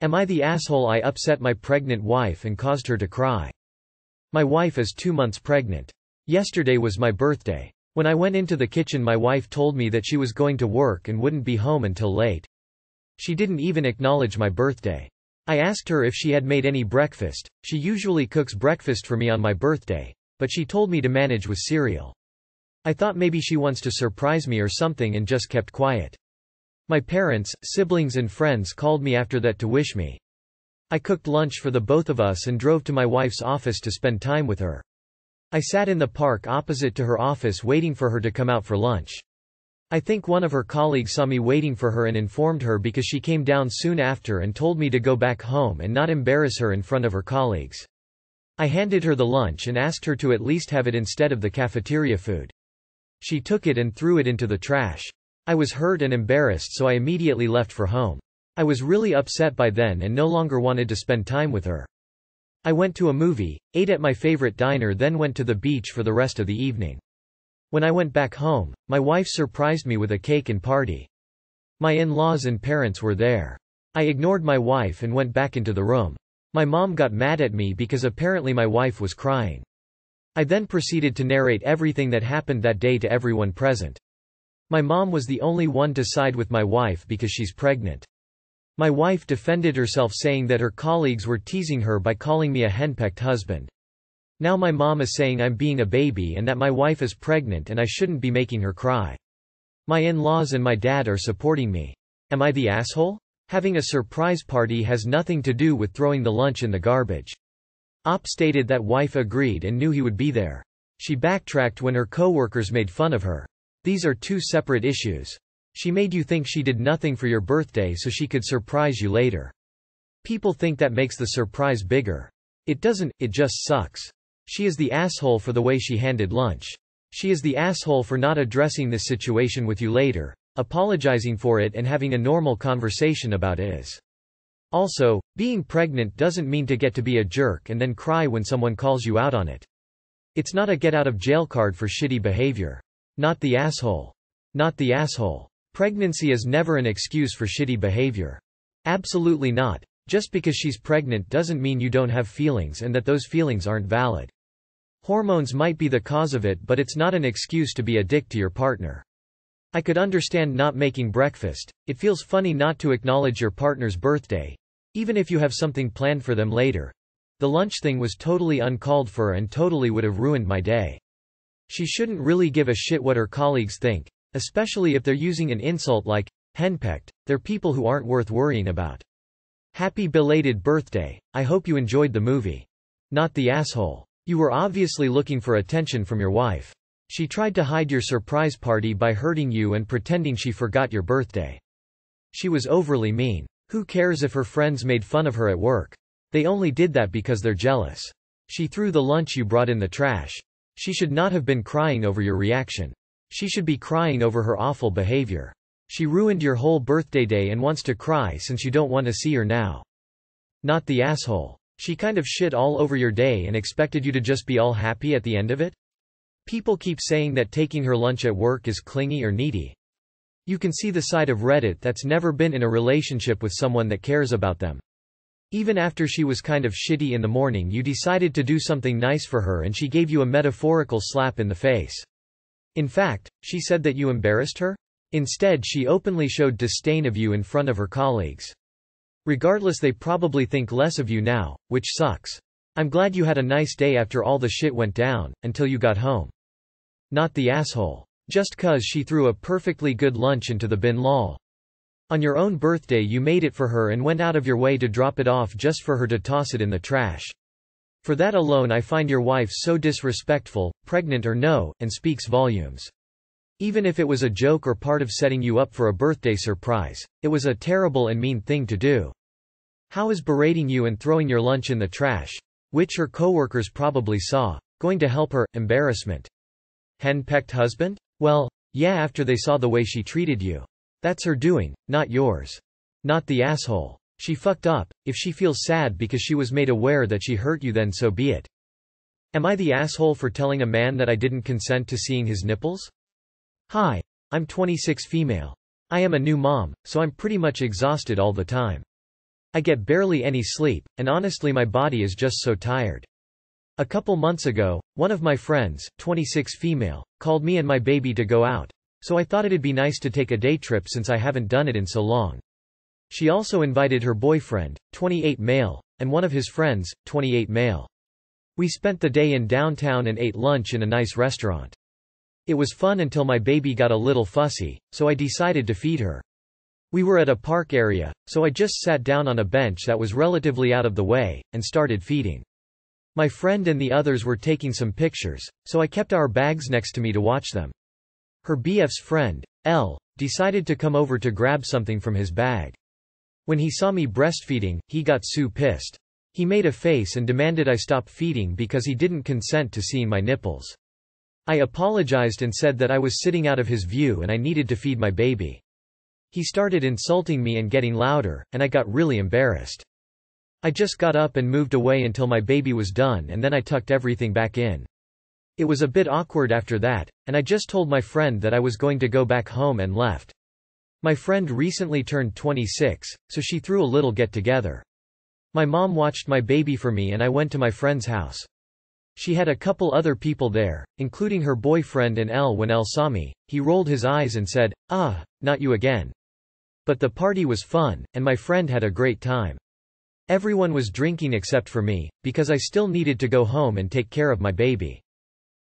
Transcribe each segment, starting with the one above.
Am I the asshole I upset my pregnant wife and caused her to cry? My wife is two months pregnant. Yesterday was my birthday. When I went into the kitchen my wife told me that she was going to work and wouldn't be home until late. She didn't even acknowledge my birthday. I asked her if she had made any breakfast, she usually cooks breakfast for me on my birthday, but she told me to manage with cereal. I thought maybe she wants to surprise me or something and just kept quiet. My parents, siblings and friends called me after that to wish me. I cooked lunch for the both of us and drove to my wife's office to spend time with her. I sat in the park opposite to her office waiting for her to come out for lunch. I think one of her colleagues saw me waiting for her and informed her because she came down soon after and told me to go back home and not embarrass her in front of her colleagues. I handed her the lunch and asked her to at least have it instead of the cafeteria food. She took it and threw it into the trash. I was hurt and embarrassed so I immediately left for home. I was really upset by then and no longer wanted to spend time with her. I went to a movie, ate at my favorite diner then went to the beach for the rest of the evening. When I went back home, my wife surprised me with a cake and party. My in-laws and parents were there. I ignored my wife and went back into the room. My mom got mad at me because apparently my wife was crying. I then proceeded to narrate everything that happened that day to everyone present. My mom was the only one to side with my wife because she's pregnant. My wife defended herself saying that her colleagues were teasing her by calling me a henpecked husband. Now my mom is saying I'm being a baby and that my wife is pregnant and I shouldn't be making her cry. My in-laws and my dad are supporting me. Am I the asshole? Having a surprise party has nothing to do with throwing the lunch in the garbage. Op stated that wife agreed and knew he would be there. She backtracked when her co-workers made fun of her. These are two separate issues. She made you think she did nothing for your birthday so she could surprise you later. People think that makes the surprise bigger. It doesn't, it just sucks. She is the asshole for the way she handed lunch. She is the asshole for not addressing this situation with you later, apologizing for it and having a normal conversation about it is. Also, being pregnant doesn't mean to get to be a jerk and then cry when someone calls you out on it. It's not a get out of jail card for shitty behavior. Not the asshole. Not the asshole. Pregnancy is never an excuse for shitty behavior. Absolutely not. Just because she's pregnant doesn't mean you don't have feelings and that those feelings aren't valid. Hormones might be the cause of it but it's not an excuse to be a dick to your partner. I could understand not making breakfast, it feels funny not to acknowledge your partner's birthday. Even if you have something planned for them later. The lunch thing was totally uncalled for and totally would have ruined my day. She shouldn't really give a shit what her colleagues think, especially if they're using an insult like, henpecked, they're people who aren't worth worrying about. Happy belated birthday, I hope you enjoyed the movie. Not the asshole. You were obviously looking for attention from your wife. She tried to hide your surprise party by hurting you and pretending she forgot your birthday. She was overly mean. Who cares if her friends made fun of her at work? They only did that because they're jealous. She threw the lunch you brought in the trash. She should not have been crying over your reaction. She should be crying over her awful behavior. She ruined your whole birthday day and wants to cry since you don't want to see her now. Not the asshole. She kind of shit all over your day and expected you to just be all happy at the end of it? People keep saying that taking her lunch at work is clingy or needy. You can see the side of Reddit that's never been in a relationship with someone that cares about them. Even after she was kind of shitty in the morning you decided to do something nice for her and she gave you a metaphorical slap in the face. In fact, she said that you embarrassed her? Instead she openly showed disdain of you in front of her colleagues. Regardless they probably think less of you now, which sucks. I'm glad you had a nice day after all the shit went down, until you got home. Not the asshole. Just cuz she threw a perfectly good lunch into the bin lol. On your own birthday you made it for her and went out of your way to drop it off just for her to toss it in the trash. For that alone I find your wife so disrespectful, pregnant or no, and speaks volumes. Even if it was a joke or part of setting you up for a birthday surprise, it was a terrible and mean thing to do. How is berating you and throwing your lunch in the trash, which her coworkers probably saw, going to help her, embarrassment? Henpecked husband? Well, yeah after they saw the way she treated you. That's her doing, not yours. Not the asshole. She fucked up, if she feels sad because she was made aware that she hurt you then so be it. Am I the asshole for telling a man that I didn't consent to seeing his nipples? Hi. I'm 26 female. I am a new mom, so I'm pretty much exhausted all the time. I get barely any sleep, and honestly my body is just so tired. A couple months ago, one of my friends, 26 female, called me and my baby to go out, so I thought it'd be nice to take a day trip since I haven't done it in so long. She also invited her boyfriend, 28 male, and one of his friends, 28 male. We spent the day in downtown and ate lunch in a nice restaurant. It was fun until my baby got a little fussy, so I decided to feed her. We were at a park area, so I just sat down on a bench that was relatively out of the way, and started feeding. My friend and the others were taking some pictures, so I kept our bags next to me to watch them. Her BF's friend, L, decided to come over to grab something from his bag. When he saw me breastfeeding, he got so pissed. He made a face and demanded I stop feeding because he didn't consent to seeing my nipples. I apologized and said that I was sitting out of his view and I needed to feed my baby. He started insulting me and getting louder, and I got really embarrassed. I just got up and moved away until my baby was done and then I tucked everything back in. It was a bit awkward after that, and I just told my friend that I was going to go back home and left. My friend recently turned 26, so she threw a little get-together. My mom watched my baby for me and I went to my friend's house. She had a couple other people there, including her boyfriend and L. When L saw me, he rolled his eyes and said, ah, not you again. But the party was fun, and my friend had a great time. Everyone was drinking except for me, because I still needed to go home and take care of my baby.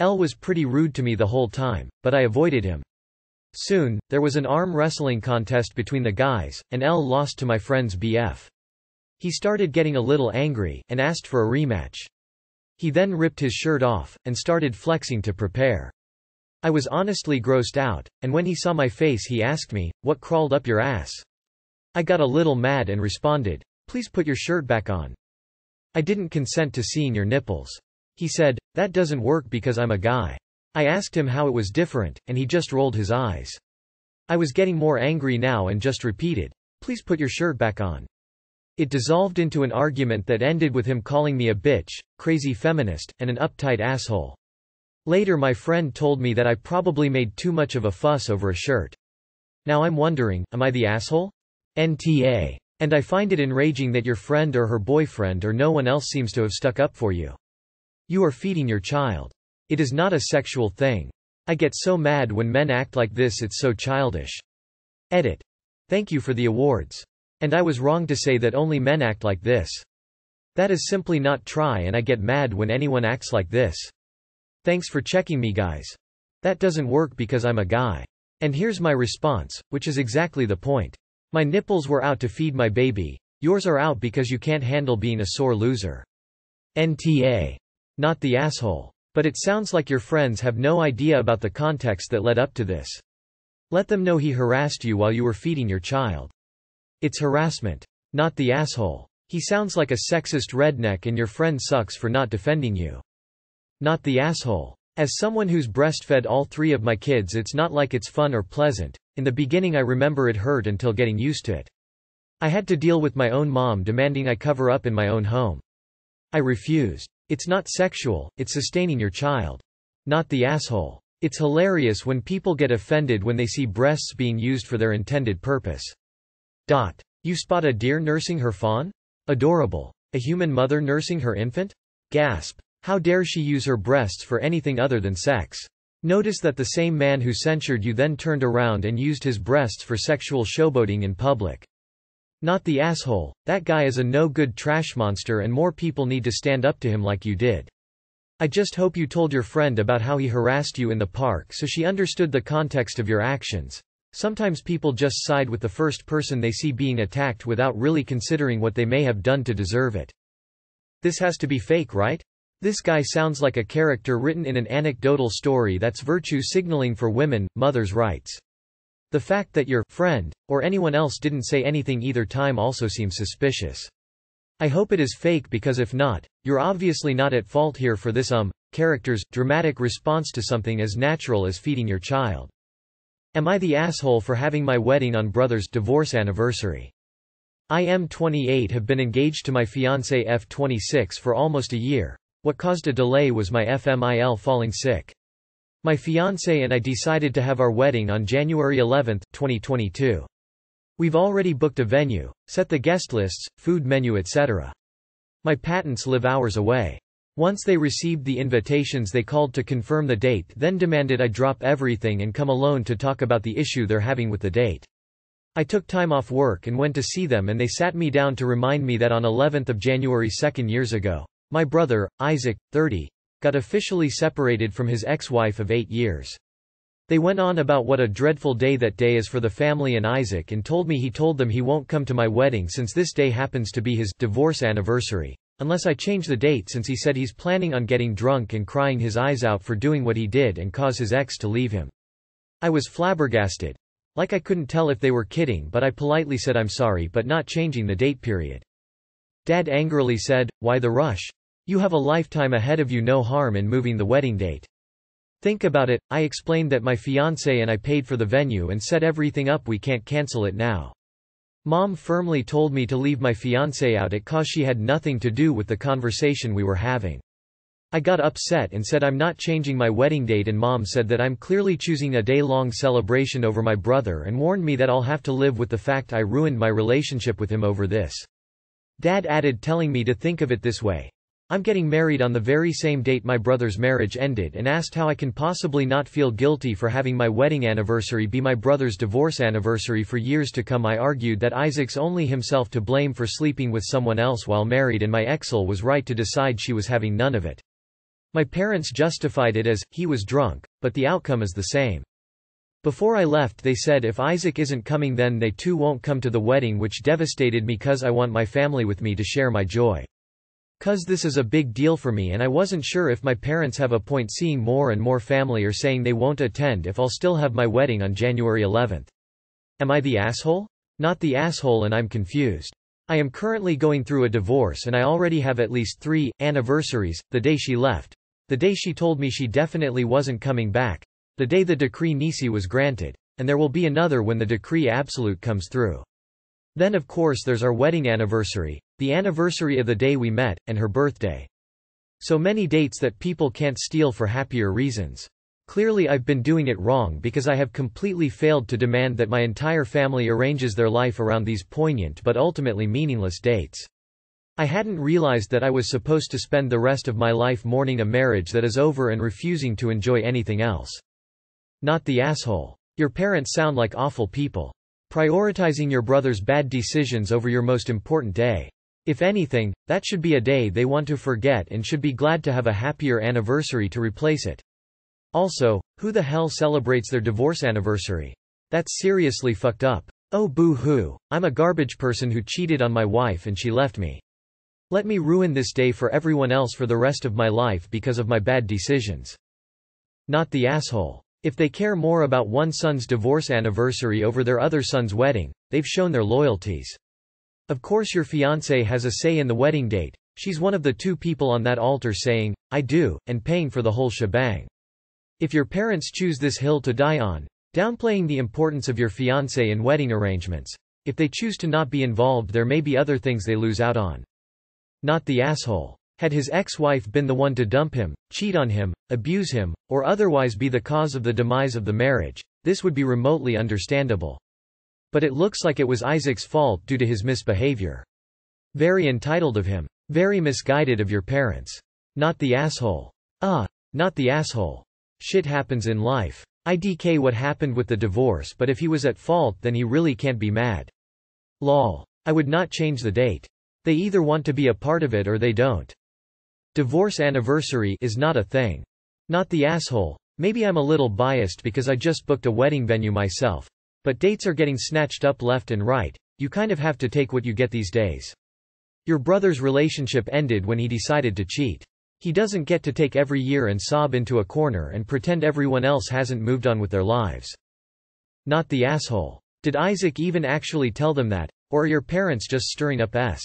L was pretty rude to me the whole time, but I avoided him. Soon, there was an arm wrestling contest between the guys, and L lost to my friend's BF. He started getting a little angry, and asked for a rematch. He then ripped his shirt off, and started flexing to prepare. I was honestly grossed out, and when he saw my face he asked me, what crawled up your ass? I got a little mad and responded, please put your shirt back on. I didn't consent to seeing your nipples. He said, that doesn't work because I'm a guy. I asked him how it was different, and he just rolled his eyes. I was getting more angry now and just repeated, please put your shirt back on. It dissolved into an argument that ended with him calling me a bitch, crazy feminist, and an uptight asshole. Later my friend told me that I probably made too much of a fuss over a shirt. Now I'm wondering, am I the asshole? NTA. And I find it enraging that your friend or her boyfriend or no one else seems to have stuck up for you. You are feeding your child. It is not a sexual thing. I get so mad when men act like this it's so childish. Edit. Thank you for the awards. And I was wrong to say that only men act like this. That is simply not try and I get mad when anyone acts like this. Thanks for checking me guys. That doesn't work because I'm a guy. And here's my response, which is exactly the point. My nipples were out to feed my baby. Yours are out because you can't handle being a sore loser. NTA. Not the asshole. But it sounds like your friends have no idea about the context that led up to this. Let them know he harassed you while you were feeding your child. It's harassment. Not the asshole. He sounds like a sexist redneck and your friend sucks for not defending you. Not the asshole. As someone who's breastfed all three of my kids it's not like it's fun or pleasant, in the beginning I remember it hurt until getting used to it. I had to deal with my own mom demanding I cover up in my own home. I refused. It's not sexual, it's sustaining your child. Not the asshole. It's hilarious when people get offended when they see breasts being used for their intended purpose. Dot. You spot a deer nursing her fawn? Adorable. A human mother nursing her infant? Gasp. How dare she use her breasts for anything other than sex? Notice that the same man who censured you then turned around and used his breasts for sexual showboating in public. Not the asshole, that guy is a no-good trash monster and more people need to stand up to him like you did. I just hope you told your friend about how he harassed you in the park so she understood the context of your actions. Sometimes people just side with the first person they see being attacked without really considering what they may have done to deserve it. This has to be fake right? This guy sounds like a character written in an anecdotal story that's virtue signaling for women, mothers' rights. The fact that your friend, or anyone else didn't say anything either time also seems suspicious. I hope it is fake because if not, you're obviously not at fault here for this um, character's dramatic response to something as natural as feeding your child. Am I the asshole for having my wedding on brother's divorce anniversary? I am 28 have been engaged to my fiancé F26 for almost a year. What caused a delay was my FMIL falling sick. My fiancé and I decided to have our wedding on January 11, 2022. We've already booked a venue, set the guest lists, food menu etc. My patents live hours away. Once they received the invitations they called to confirm the date then demanded I drop everything and come alone to talk about the issue they're having with the date. I took time off work and went to see them and they sat me down to remind me that on 11th of January 2 years ago, my brother, Isaac, 30, got officially separated from his ex-wife of eight years. They went on about what a dreadful day that day is for the family and Isaac and told me he told them he won't come to my wedding since this day happens to be his divorce anniversary. Unless I change the date since he said he's planning on getting drunk and crying his eyes out for doing what he did and cause his ex to leave him. I was flabbergasted. Like I couldn't tell if they were kidding but I politely said I'm sorry but not changing the date period. Dad angrily said, why the rush? You have a lifetime ahead of you no harm in moving the wedding date. Think about it, I explained that my fiancé and I paid for the venue and set everything up we can't cancel it now. Mom firmly told me to leave my fiancé out it cause she had nothing to do with the conversation we were having. I got upset and said I'm not changing my wedding date and mom said that I'm clearly choosing a day-long celebration over my brother and warned me that I'll have to live with the fact I ruined my relationship with him over this. Dad added telling me to think of it this way. I'm getting married on the very same date my brother's marriage ended and asked how I can possibly not feel guilty for having my wedding anniversary be my brother's divorce anniversary for years to come I argued that Isaac's only himself to blame for sleeping with someone else while married and my exel was right to decide she was having none of it. My parents justified it as, he was drunk, but the outcome is the same. Before I left they said if Isaac isn't coming then they too won't come to the wedding which devastated me cause I want my family with me to share my joy. Cuz this is a big deal for me and I wasn't sure if my parents have a point seeing more and more family or saying they won't attend if I'll still have my wedding on January 11th. Am I the asshole? Not the asshole and I'm confused. I am currently going through a divorce and I already have at least three, anniversaries, the day she left. The day she told me she definitely wasn't coming back. The day the decree nisi was granted. And there will be another when the decree absolute comes through. Then of course there's our wedding anniversary, the anniversary of the day we met, and her birthday. So many dates that people can't steal for happier reasons. Clearly I've been doing it wrong because I have completely failed to demand that my entire family arranges their life around these poignant but ultimately meaningless dates. I hadn't realized that I was supposed to spend the rest of my life mourning a marriage that is over and refusing to enjoy anything else. Not the asshole. Your parents sound like awful people. Prioritizing your brother's bad decisions over your most important day. If anything, that should be a day they want to forget and should be glad to have a happier anniversary to replace it. Also, who the hell celebrates their divorce anniversary? That's seriously fucked up. Oh boo-hoo, I'm a garbage person who cheated on my wife and she left me. Let me ruin this day for everyone else for the rest of my life because of my bad decisions. Not the asshole. If they care more about one son's divorce anniversary over their other son's wedding, they've shown their loyalties. Of course your fiancé has a say in the wedding date, she's one of the two people on that altar saying, I do, and paying for the whole shebang. If your parents choose this hill to die on, downplaying the importance of your fiancé in wedding arrangements, if they choose to not be involved there may be other things they lose out on. Not the asshole. Had his ex-wife been the one to dump him, cheat on him, abuse him, or otherwise be the cause of the demise of the marriage, this would be remotely understandable. But it looks like it was Isaac's fault due to his misbehavior. Very entitled of him. Very misguided of your parents. Not the asshole. Ah, not the asshole. Shit happens in life. IDK what happened with the divorce but if he was at fault then he really can't be mad. Lol. I would not change the date. They either want to be a part of it or they don't. Divorce anniversary is not a thing. Not the asshole. Maybe I'm a little biased because I just booked a wedding venue myself. But dates are getting snatched up left and right, you kind of have to take what you get these days. Your brother's relationship ended when he decided to cheat. He doesn't get to take every year and sob into a corner and pretend everyone else hasn't moved on with their lives. Not the asshole. Did Isaac even actually tell them that, or are your parents just stirring up s?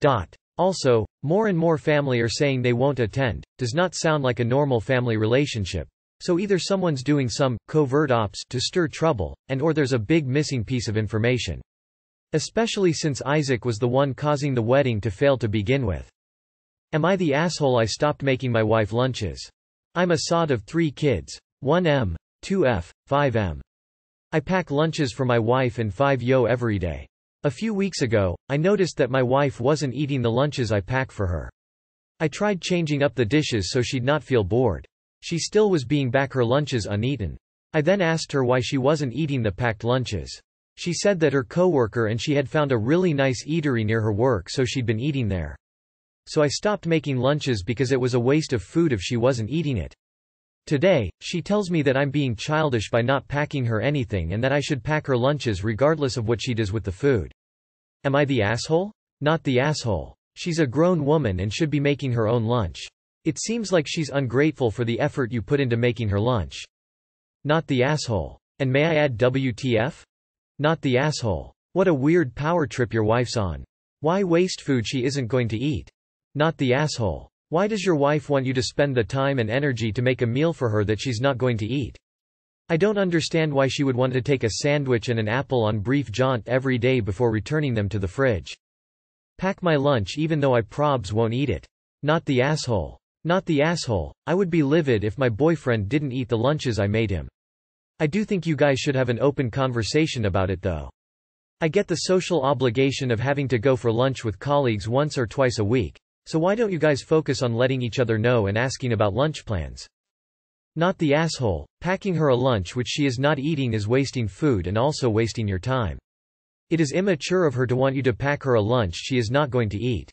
Dot. Also, more and more family are saying they won't attend, does not sound like a normal family relationship. So either someone's doing some covert ops to stir trouble, and or there's a big missing piece of information. Especially since Isaac was the one causing the wedding to fail to begin with. Am I the asshole I stopped making my wife lunches? I'm a sod of three kids, 1M, 2F, 5M. I pack lunches for my wife and 5 yo every day. A few weeks ago, I noticed that my wife wasn't eating the lunches I pack for her. I tried changing up the dishes so she'd not feel bored. She still was being back her lunches uneaten. I then asked her why she wasn't eating the packed lunches. She said that her coworker and she had found a really nice eatery near her work so she'd been eating there. So I stopped making lunches because it was a waste of food if she wasn't eating it. Today, she tells me that I'm being childish by not packing her anything and that I should pack her lunches regardless of what she does with the food. Am I the asshole? Not the asshole. She's a grown woman and should be making her own lunch. It seems like she's ungrateful for the effort you put into making her lunch. Not the asshole. And may I add WTF? Not the asshole. What a weird power trip your wife's on. Why waste food she isn't going to eat? Not the asshole. Why does your wife want you to spend the time and energy to make a meal for her that she's not going to eat? I don't understand why she would want to take a sandwich and an apple on brief jaunt every day before returning them to the fridge. Pack my lunch even though I probs won't eat it. Not the asshole. Not the asshole, I would be livid if my boyfriend didn't eat the lunches I made him. I do think you guys should have an open conversation about it though. I get the social obligation of having to go for lunch with colleagues once or twice a week, so why don't you guys focus on letting each other know and asking about lunch plans? Not the asshole, packing her a lunch which she is not eating is wasting food and also wasting your time. It is immature of her to want you to pack her a lunch she is not going to eat.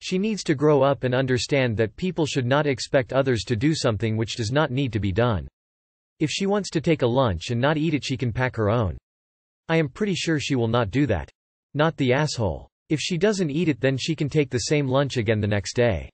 She needs to grow up and understand that people should not expect others to do something which does not need to be done. If she wants to take a lunch and not eat it she can pack her own. I am pretty sure she will not do that. Not the asshole. If she doesn't eat it then she can take the same lunch again the next day.